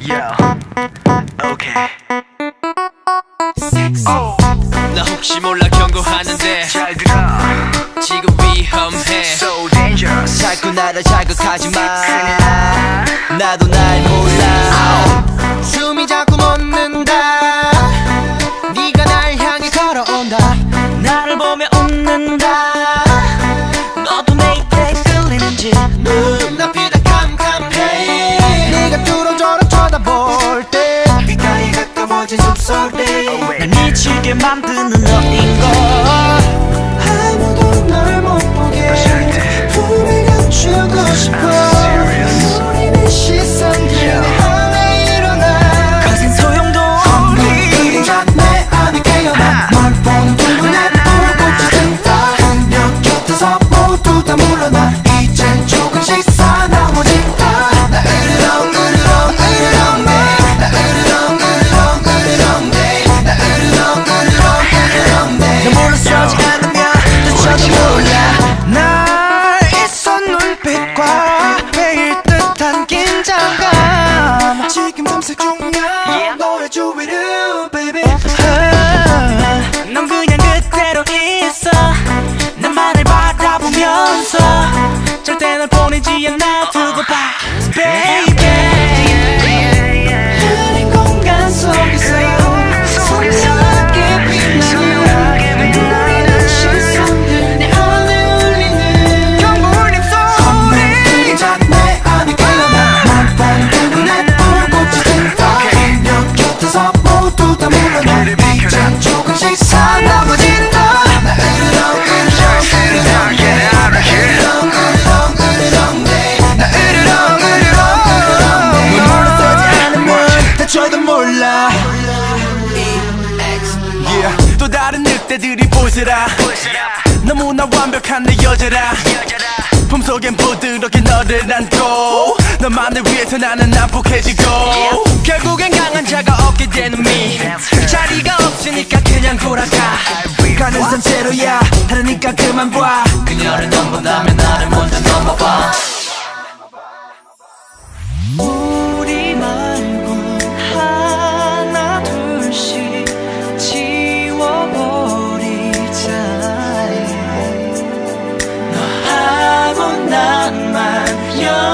Yo, okay. Oh. 나 혹시 몰라 경고하는데 잘 들어 지금 위험해 So 자꾸 나를 자극하지 마 지게 만드는 너인 걸. 아무도 널 절대 날 보내지 않아 두고 봐 baby 몰라. EX yeah. 또 다른 늑대들이 보스라. 너무나 완벽한 내 여자라. 품속엔 부드럽게 너를 안고 너만을 위해서 나는 난폭해지고. 결국엔 강한 자가 없게 되는 미. 자리가 없으니까 그냥 돌아가. 가는 산채로야. 다르니까 그만 봐. 그녀를 넘본다면 나를 먼저 년.